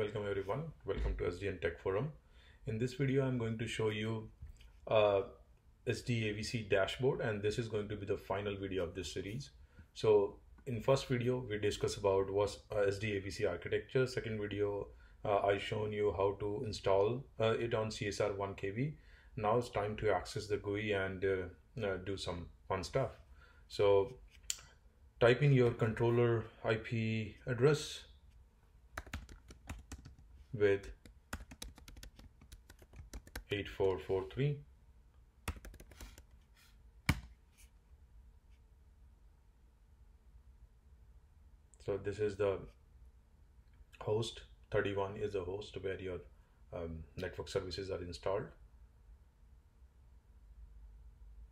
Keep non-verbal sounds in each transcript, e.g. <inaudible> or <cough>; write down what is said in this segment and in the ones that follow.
Welcome everyone. Welcome to SDN Tech Forum. In this video, I'm going to show you uh, SDAVC dashboard and this is going to be the final video of this series. So in first video, we discussed about was uh, SDAVC architecture. Second video, uh, I shown you how to install uh, it on CSR 1KV. Now it's time to access the GUI and uh, uh, do some fun stuff. So type in your controller IP address with 8443 so this is the host. 31 is the host where your um, network services are installed.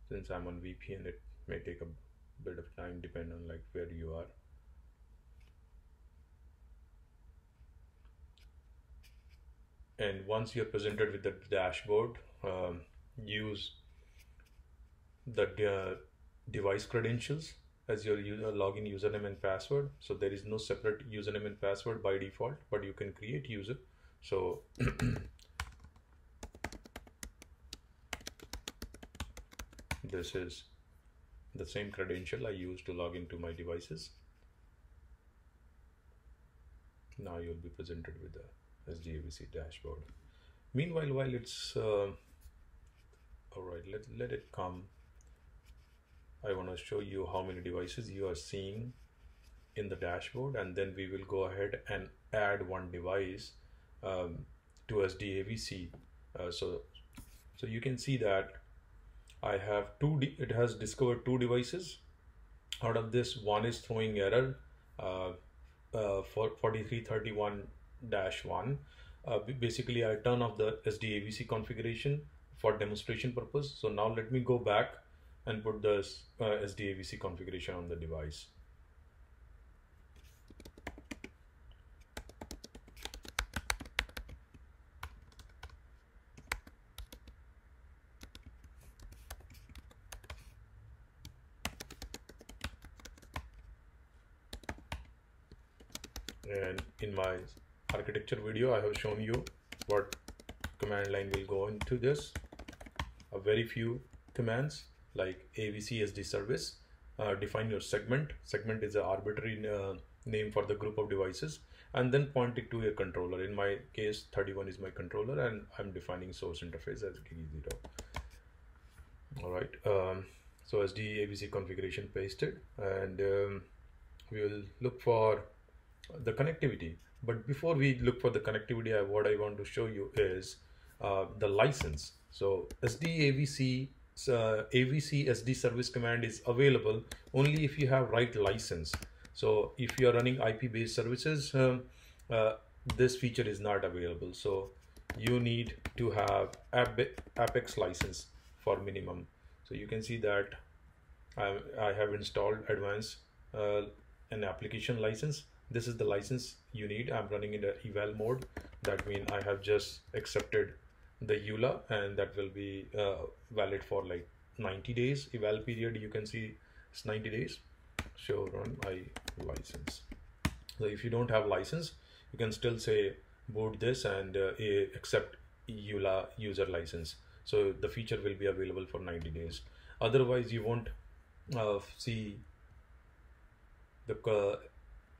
Since I'm on VPN it may take a bit of time depending on like where you are and once you're presented with the dashboard um, use the uh, device credentials as your user login username and password. So there is no separate username and password by default but you can create user. So <clears throat> this is the same credential I use to log into my devices. Now you'll be presented with the SDAVC dashboard. Meanwhile, while it's uh, all right, let let it come. I want to show you how many devices you are seeing in the dashboard, and then we will go ahead and add one device um, to SDAVC. Uh, so, so you can see that I have two. it has discovered two devices. Out of this, one is throwing error. Uh, uh, for 4331 dash one. Uh, basically, I turn off the SDAVC configuration for demonstration purpose. So now let me go back and put the uh, SDAVC configuration on the device. and in my architecture video I have shown you what command line will go into this. A very few commands like AVC SD service uh, define your segment. Segment is an arbitrary uh, name for the group of devices and then point it to a controller. In my case 31 is my controller and I'm defining source interface as key0 all right um, so SD AVC configuration pasted and um, we will look for the connectivity. But before we look for the connectivity, what I want to show you is uh, the license. So SDAVC uh, AVC SD service command is available only if you have right license. So if you are running IP based services, um, uh, this feature is not available. So you need to have Apex license for minimum. So you can see that I, I have installed advanced uh, an application license this is the license you need. I'm running in the eval mode. That means i have just accepted the eula and that will be uh, valid for like 90 days. Eval period you can see it's 90 days. Show run i license. So if you don't have license you can still say boot this and uh, accept eula user license. So the feature will be available for 90 days. Otherwise you won't uh, see the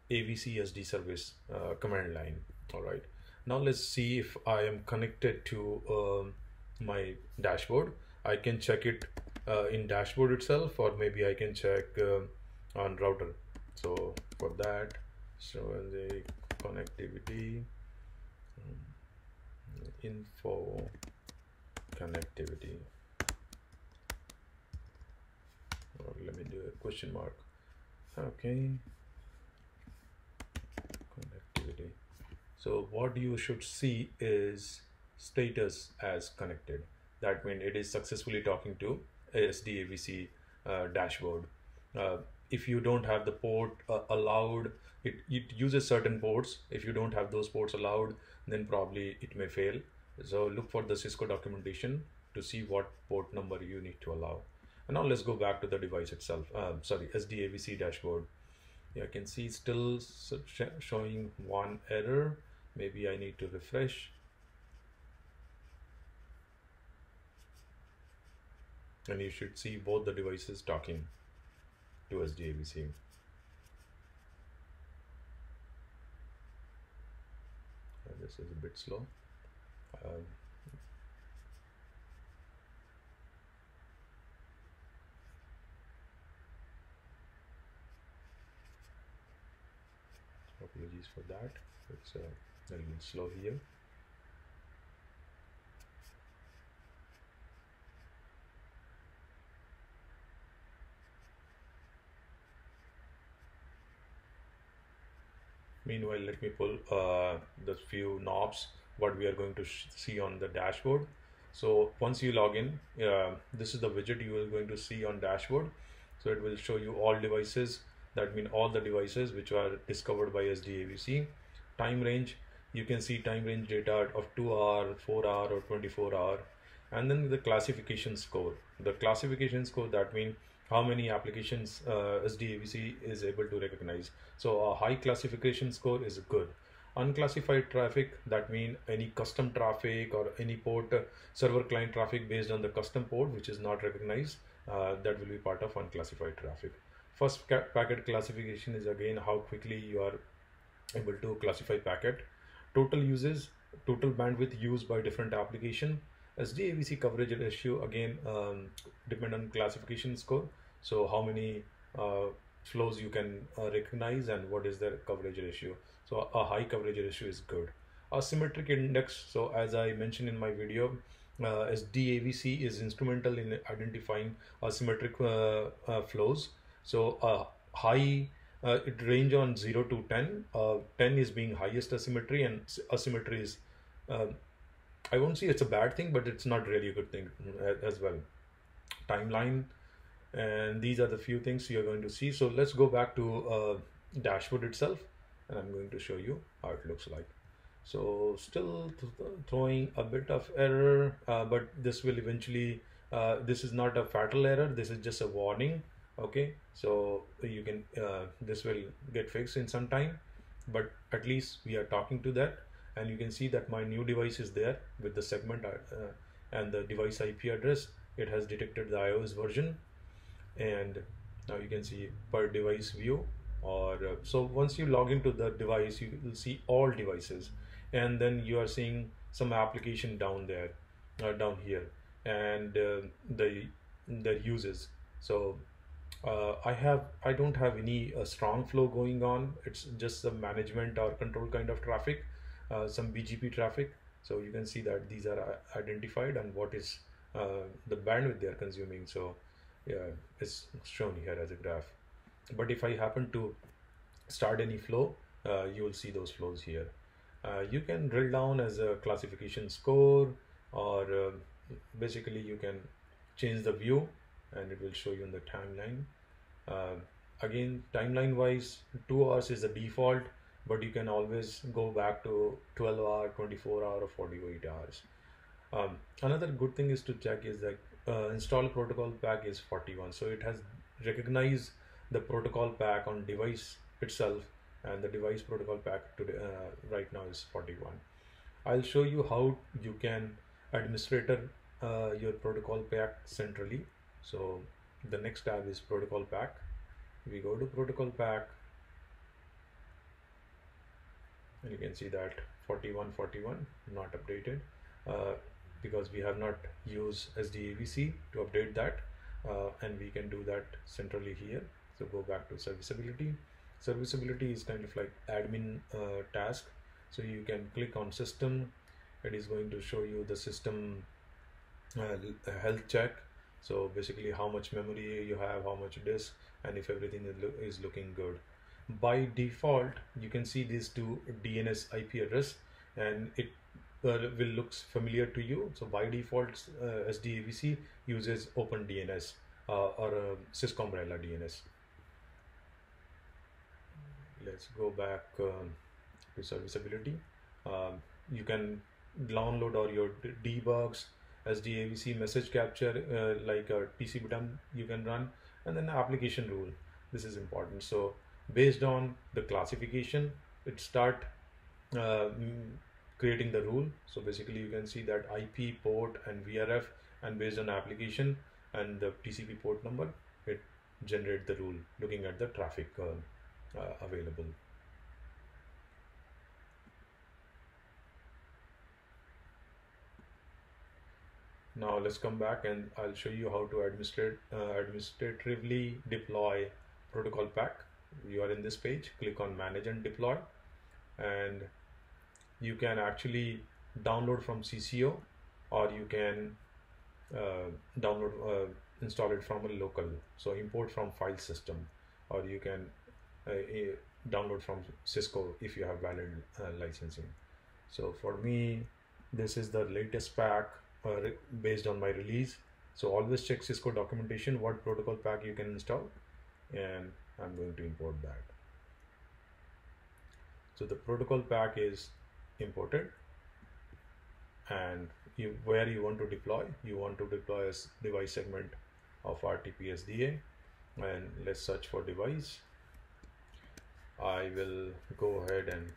uh, AVC SD service uh, command line. All right. Now let's see if I am connected to um, my dashboard. I can check it uh, in dashboard itself, or maybe I can check uh, on router. So for that, so the connectivity um, info connectivity. Or let me do a question mark. Okay. So what you should see is status as connected. That means it is successfully talking to SDAVC uh, dashboard. Uh, if you don't have the port uh, allowed, it, it uses certain ports. If you don't have those ports allowed, then probably it may fail. So look for the Cisco documentation to see what port number you need to allow. And now let's go back to the device itself. Um, sorry, SDAVC dashboard. I can see still showing one error maybe I need to refresh and you should see both the devices talking to SDAVC. this is a bit slow. Um, apologies for that. It's a little bit slow here. Meanwhile, let me pull uh, the few knobs what we are going to see on the dashboard. So once you log in, uh, this is the widget you are going to see on dashboard. So it will show you all devices. That mean all the devices which are discovered by SDAVC. Time range, you can see time range data of 2 hour, 4 hour or 24 hour. And then the classification score. The classification score that means how many applications uh, SDAVC is able to recognize. So a high classification score is good. Unclassified traffic, that means any custom traffic or any port uh, server client traffic based on the custom port which is not recognized, uh, that will be part of unclassified traffic. First packet classification is again how quickly you are able to classify packet. Total uses, total bandwidth used by different application SDAVC coverage ratio again um, depend on classification score. So how many uh, flows you can uh, recognize and what is their coverage ratio. So a high coverage ratio is good. Asymmetric index. So as I mentioned in my video, uh, SDAVC is instrumental in identifying asymmetric uh, uh, flows. So a high uh, it range on 0 to 10 uh, 10 is being highest asymmetry and asymmetry is uh, I won't say it's a bad thing, but it's not really a good thing as well. Timeline, and these are the few things you're going to see. So let's go back to uh, dashboard itself, and I'm going to show you how it looks like. So still th throwing a bit of error, uh, but this will eventually, uh, this is not a fatal error. This is just a warning. Okay, so you can, uh, this will get fixed in some time, but at least we are talking to that and you can see that my new device is there with the segment uh, and the device IP address. It has detected the IOS version and now you can see per device view or uh, so once you log into the device you will see all devices and then you are seeing some application down there uh, down here and uh, the the uses. So uh, I have I don't have any uh, strong flow going on it's just the management or control kind of traffic uh, some BGP traffic. So you can see that these are uh, identified and what is uh, the bandwidth they are consuming. So yeah, it's shown here as a graph. But if I happen to start any flow, uh, you will see those flows here. You can drill down as a classification score or basically you can change the view and it will show you in the timeline. again, timeline wise, two hours is the default but you can always go back to 12 hour 24 hour or 48 hours. Um, another good thing is to check is that uh, install protocol pack is 41 so it has recognized the protocol pack on device itself and the device protocol pack today uh, right now is 41 i'll show you how you can administrator uh, your protocol pack centrally so the next tab is protocol pack. We go to protocol pack. And you can see that 4141 not updated uh, because we have not used SDAVC to update that uh, and we can do that centrally here. So go back to serviceability. Serviceability is kind of like admin uh, task. So you can click on system. It is going to show you the system uh, health check so basically how much memory you have how much disk and if everything is, lo is looking good. By default you can see these two DNS IP address and it uh, will looks familiar to you. So by default uh, SDAVC uses OpenDNS uh, or uh, Cisco umbrella DNS let's go back um, to serviceability. Um, you can download all your debugs SDAVC message capture uh, like a TCP dump you can run and then the application rule this is important so based on the classification it start uh, creating the rule. So basically you can see that IP port and VRF and based on application and the TCP port number, it generate the rule looking at the traffic uh, uh, available. Now let's come back and I'll show you how to administrate, uh, administratively deploy protocol pack. You are in this page, click on manage and deploy. And you can actually download from CCO or you can uh, download uh, install it from a local. So import from file system or you can uh, download from Cisco if you have valid uh, licensing. So for me this is the latest pack Uh, based on my release. So always check Cisco documentation. What protocol pack you can install and I'm going to import that. So the protocol pack is imported and you, where you want to deploy you want to deploy a device segment of RTP SDA and let's search for device. I will go ahead and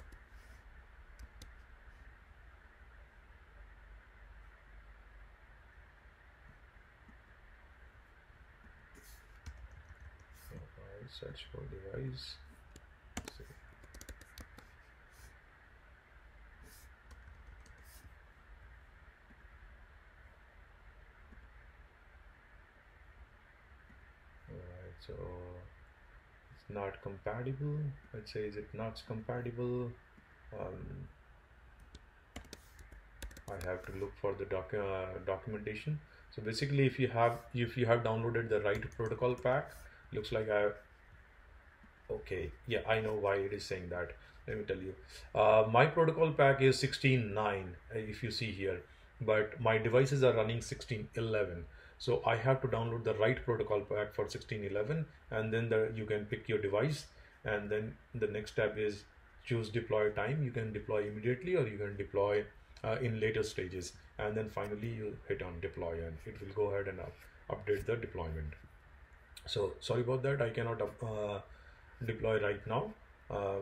search for device. So it's not compatible. Let's say is it not compatible? Um, I have to look for the doc uh, documentation. So basically if you have if you have downloaded the right protocol pack looks like I okay. Yeah I know why it is saying that. Let me tell you. Uh, my protocol pack is 16.9 uh, if you see here. But my devices are running 16.11 so I have to download the right protocol pack for 1611 and then the, you can pick your device. And then the next step is choose deploy time. You can deploy immediately or you can deploy uh, in later stages. And then finally you hit on deploy and it will go ahead and up, update the deployment. So sorry about that. I cannot uh, deploy right now, uh,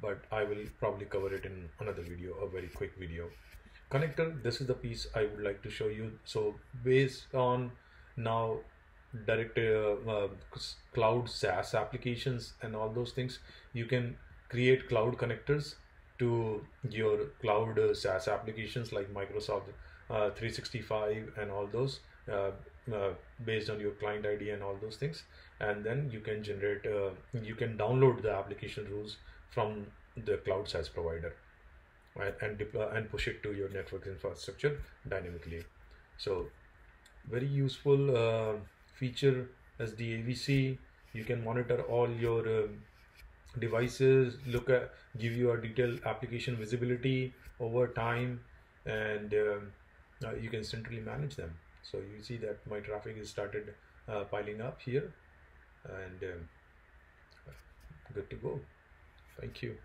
but I will probably cover it in another video, a very quick video. Connector this is the piece I would like to show you. So based on now direct uh, uh, cloud SaaS applications and all those things you can create cloud connectors to your cloud uh, SaaS applications like Microsoft uh, 365 and all those based on your client ID and all those things and then you can generate you can download the application rules from the cloud SaaS provider and, and and push it to your network infrastructure dynamically. So very useful uh, feature SDAVC. You can monitor all your uh, devices, look at, give you a detailed application visibility over time, and um, uh, you can centrally manage them. So you see that my traffic is started uh, piling up here, and um, good to go. Thank you.